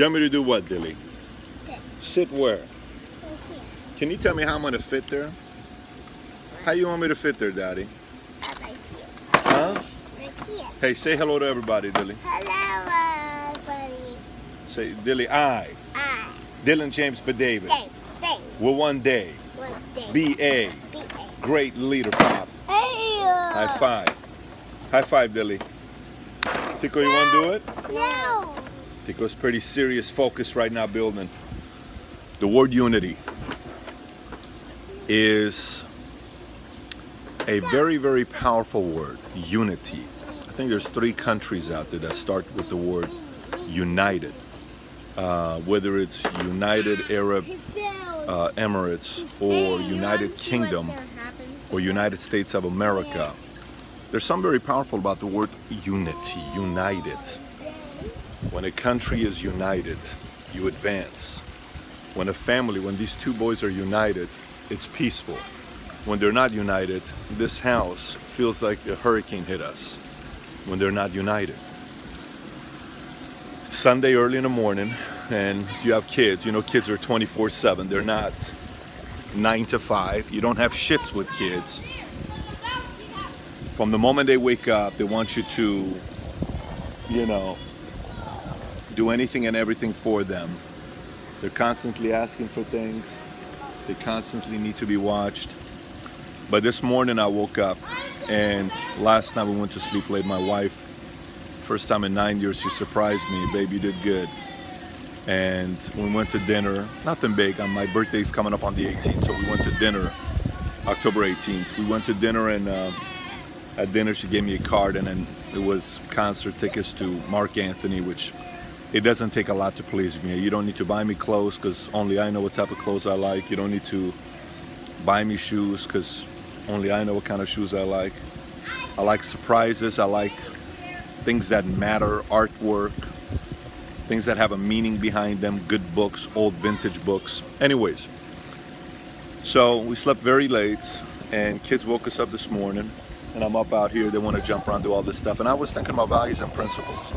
You want me to do what, Dilly? Sit. Sit where? Right here. Can you tell me how I'm gonna fit there? How you want me to fit there, Daddy? Uh, right here. Huh? Right here. Hey, say hello to everybody, Dilly. Hello, everybody. Say, Dilly, I, I, Dylan James Bet-David, Dave, Dave, will one day one day. be a B, A. great leader, Pop. Hey, High five. High five, Dilly. Tico, you wanna do it? No. Tico's pretty serious focus right now building. The word unity is a very, very powerful word. Unity. I think there's three countries out there that start with the word united. Uh, whether it's United Arab uh, Emirates or United Kingdom or United States of America. There's something very powerful about the word unity, united. When a country is united, you advance. When a family, when these two boys are united, it's peaceful. When they're not united, this house feels like a hurricane hit us. When they're not united. It's Sunday early in the morning, and if you have kids, you know kids are 24 7. They're not 9 to 5. You don't have shifts with kids. From the moment they wake up, they want you to, you know, do anything and everything for them. They're constantly asking for things. They constantly need to be watched. But this morning I woke up and last night we went to sleep late. My wife, first time in nine years, she surprised me. Babe, you did good. And we went to dinner. Nothing big. On my birthday's coming up on the 18th, so we went to dinner October 18th. We went to dinner and uh, at dinner she gave me a card and then it was concert tickets to Marc Anthony, which it doesn't take a lot to please me. You don't need to buy me clothes because only I know what type of clothes I like. You don't need to buy me shoes because only I know what kind of shoes I like. I like surprises. I like things that matter, artwork, things that have a meaning behind them, good books, old vintage books. Anyways, so we slept very late and kids woke us up this morning and I'm up out here. They want to jump around, do all this stuff. And I was thinking about values and principles.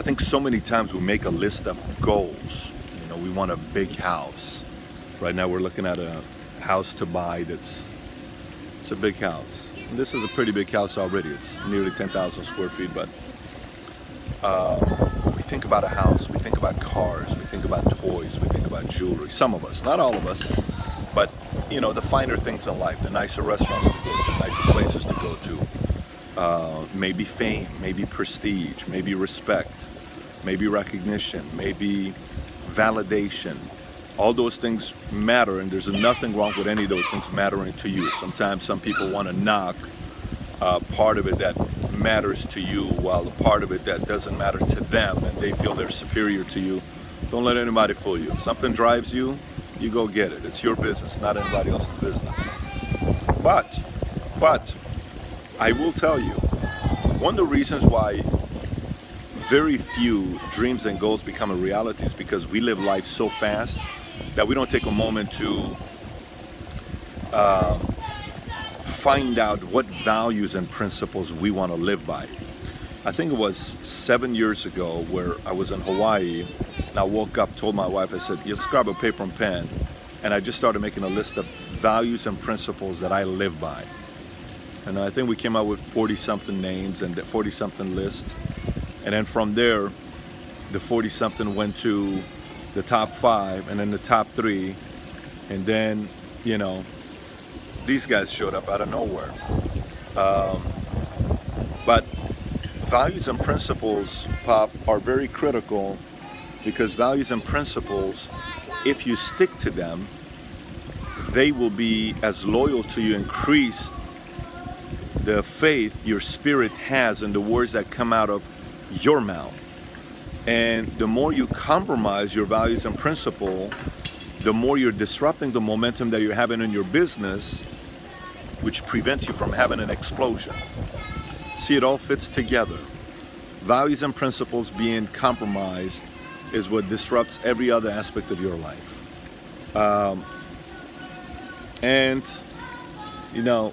I think so many times we make a list of goals. You know, we want a big house. Right now we're looking at a house to buy that's it's a big house. And this is a pretty big house already. It's nearly 10,000 square feet, but uh, we think about a house, we think about cars, we think about toys, we think about jewelry. Some of us, not all of us, but you know, the finer things in life, the nicer restaurants to go to, nicer places to go to, uh, maybe fame, maybe prestige, maybe respect, maybe recognition, maybe validation. All those things matter, and there's nothing wrong with any of those things mattering to you. Sometimes some people want to knock uh, part of it that matters to you, while the part of it that doesn't matter to them, and they feel they're superior to you. Don't let anybody fool you. If something drives you, you go get it. It's your business, not anybody else's business. But, but, I will tell you, one of the reasons why very few dreams and goals become is because we live life so fast that we don't take a moment to uh, find out what values and principles we want to live by. I think it was seven years ago where I was in Hawaii and I woke up, told my wife, I said, let's grab a paper and pen. And I just started making a list of values and principles that I live by. And I think we came out with 40 something names and 40 something lists. And then from there, the 40 something went to the top five and then the top three. And then, you know, these guys showed up out of nowhere. Um, but values and principles, Pop, are very critical because values and principles, if you stick to them, they will be as loyal to you, increase the faith your spirit has in the words that come out of your mouth. And the more you compromise your values and principle, the more you're disrupting the momentum that you're having in your business, which prevents you from having an explosion. See, it all fits together. Values and principles being compromised is what disrupts every other aspect of your life. Um, and, you know,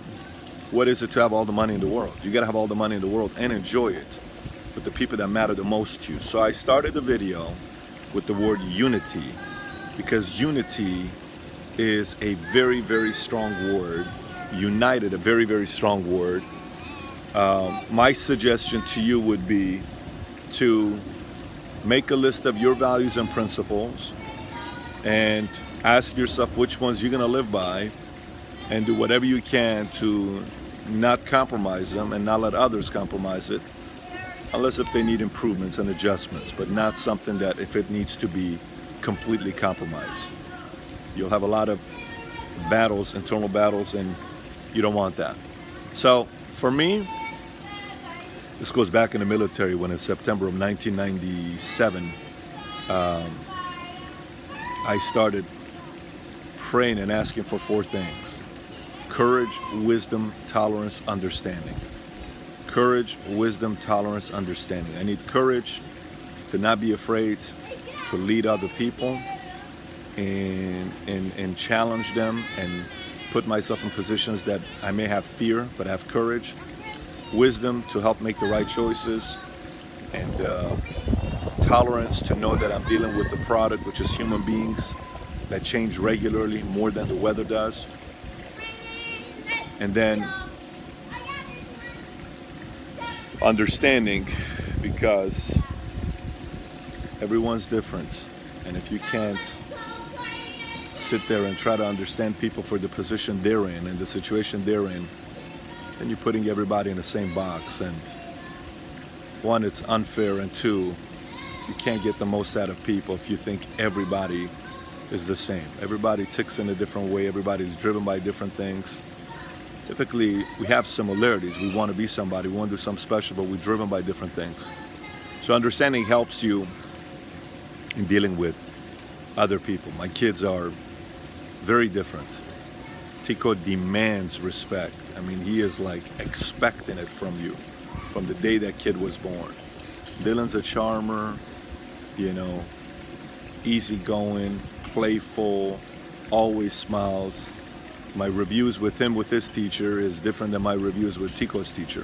what is it to have all the money in the world? You got to have all the money in the world and enjoy it. With the people that matter the most to you. So I started the video with the word unity because unity is a very, very strong word. United, a very, very strong word. Um, my suggestion to you would be to make a list of your values and principles and ask yourself which ones you're going to live by and do whatever you can to not compromise them and not let others compromise it unless if they need improvements and adjustments but not something that if it needs to be completely compromised. You'll have a lot of battles internal battles and you don't want that. So for me this goes back in the military when in September of 1997 um, I started praying and asking for four things. Courage, wisdom, tolerance, understanding. Courage, wisdom, tolerance, understanding. I need courage to not be afraid to lead other people and, and, and challenge them and put myself in positions that I may have fear but have courage. Wisdom to help make the right choices and uh, tolerance to know that I'm dealing with a product which is human beings that change regularly more than the weather does. And then understanding because everyone's different. And if you can't sit there and try to understand people for the position they're in and the situation they're in, then you're putting everybody in the same box. And one, it's unfair, and two, you can't get the most out of people if you think everybody is the same. Everybody ticks in a different way, everybody's driven by different things. Typically, we have similarities. We want to be somebody, we want to do something special, but we're driven by different things. So understanding helps you in dealing with other people. My kids are very different. Tico demands respect. I mean, he is like expecting it from you from the day that kid was born. Dylan's a charmer, you know, easygoing, playful, always smiles. My reviews with him with his teacher is different than my reviews with Tico's teacher.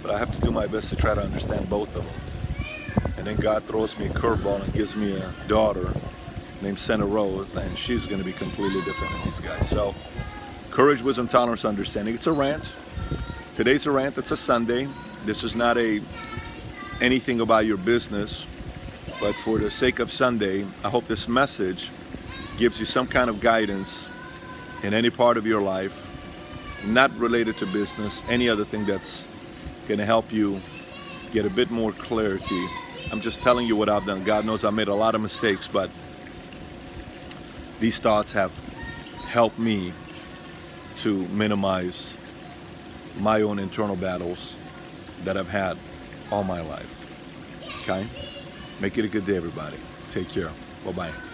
But I have to do my best to try to understand both of them. And then God throws me a curveball and gives me a daughter named Senna Rose, and she's going to be completely different than these guys. So, courage, wisdom, tolerance, understanding. It's a rant. Today's a rant. It's a Sunday. This is not a anything about your business, but for the sake of Sunday, I hope this message gives you some kind of guidance in any part of your life, not related to business, any other thing that's going to help you get a bit more clarity. I'm just telling you what I've done. God knows I made a lot of mistakes, but these thoughts have helped me to minimize my own internal battles that I've had all my life. Okay? Make it a good day, everybody. Take care. Bye bye.